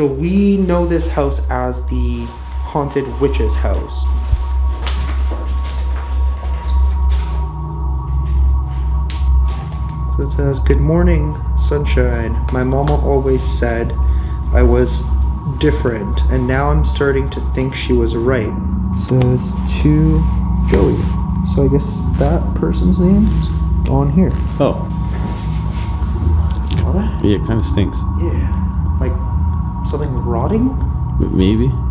So we know this house as the haunted witch's house. So it says, Good morning, sunshine. My mama always said I was different, and now I'm starting to think she was right. Says to Joey. So I guess that person's name's on here. Oh, yeah, it kind of stinks. Yeah. Something rotting? Maybe.